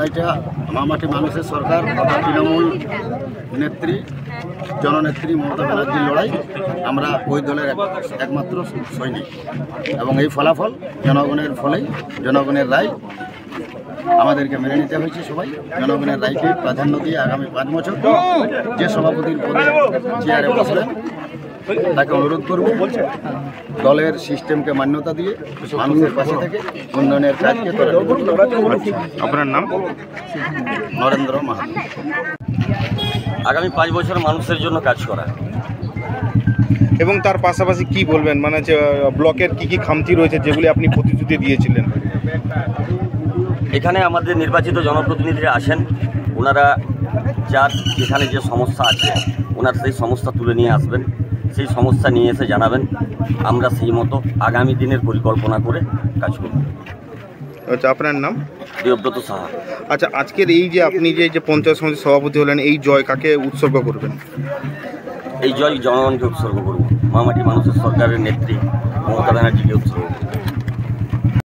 লড়াইটা মামাটি মানুষের সরকার তথা তৃণমূল নেত্রী, জননেত্রী মমতা ব্যানার্জির লড়াই, আমরা ওই দলের একমাত্র সৈনিক। এবং এই ফলাফল জনগণের ফলেই, জনগণের রায় আমাদেরকে মেনে নিতে হয়েছে সবাই। জনগণের রায়কে প্রাধান্য দিয়ে আগামী পাঁচ বছর যে সভাপতির পদে চেয়ারে বসবেন তাকে অনুরোধ করব দলের সিস্টেমকে মান্যতা দিয়ে মানুষের পাশে থেকে উন্নয়নের কাজকে আপনার নাম? নরেন্দ্র মাহাতো। আগামী পাঁচ বছর মানুষের জন্য কাজ করা। এবং তার পাশাপাশি কি বলবেন? মানে যে ব্লকের কি কি খামতি রয়েছে যেগুলি আপনি প্রতিশ্রুতি দিয়েছিলেন? এখানে আমাদের নির্বাচিত জনপ্রতিনিধিরা আসেন। ওনারা যার এখানে যে সমস্যা আছে ওনার সেই সমস্যা তুলে নিয়ে আসবেন। সেই সমস্যা নিয়ে এসে জানাবেন। আমরা সেই মতো আগামী দিনের পরিকল্পনা করে কাজ করব। আচ্ছা আপনার নাম? দেবব্রত সাহা। আচ্ছা আজকের এই যে আপনি যে যে পঞ্চায়েত সমিতির সভাপতি হলেন এই জয় কাকে উৎসর্গ করবেন? এই জয় জনগণকে উৎসর্গ করব। মামাটি মানুষের সরকারের নেত্রী মমতা ব্যানার্জিকে উৎসর্গ করব।